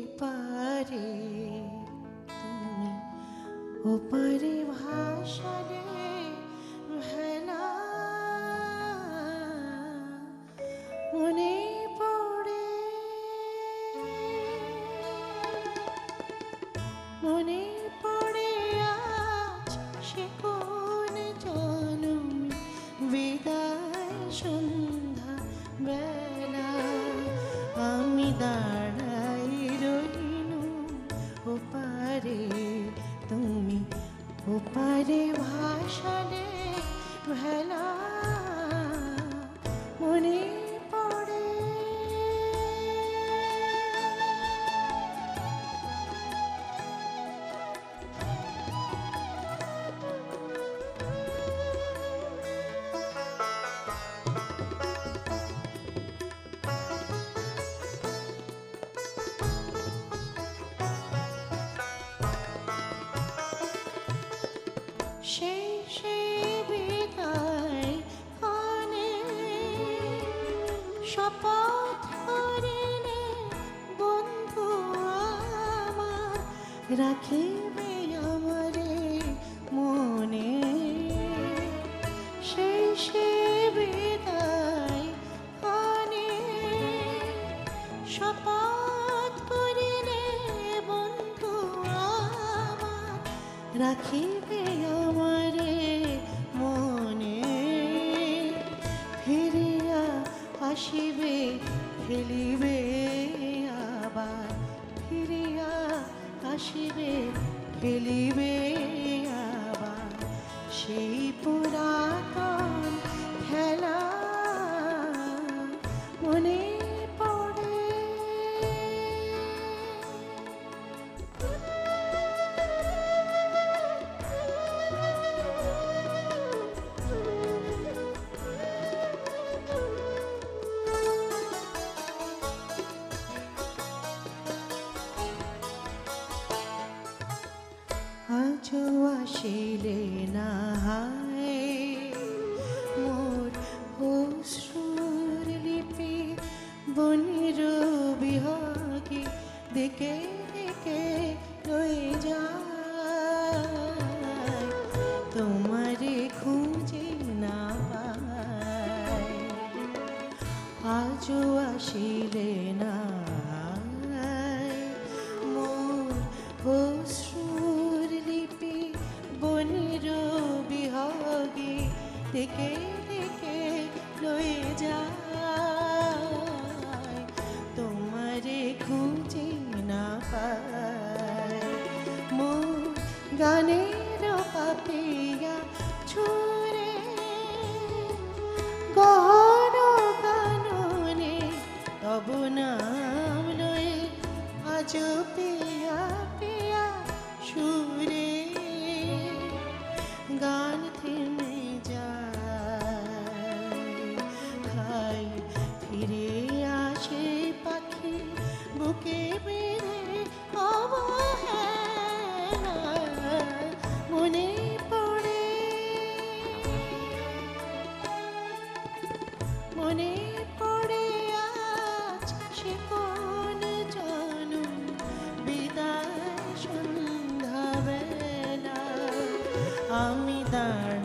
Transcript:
পারে তুমি। ভাষণে মনে পড়ে। পড়ে আজ সে ওপারে ভাসালে ভেলা সেই সেই বিদায় কানে শপথ করিলে বন্ধু আমার রাখিবে আমারে মনে। সেই সেই বিদায় রাখিবে আমারে মনে। ফিরিয়া আসিবে ফেলিবে আবার। ফিরিয়া আসিবে ফেলিবে আবার। সেই পুরাতন খেলা মনে আজও আসিলে না হায়। মোর অশ্রুর লিপি বনির বিহগে দেখে দেখে রয়ে যায়। তোমারে খুঁজে না পায়। আজও আসিলে না দেখে থেকে লয়ে যায় তোমারে খুঁজে না পায়। মোর গানের পাপিয়া ছুরে আমি দাঁড়াই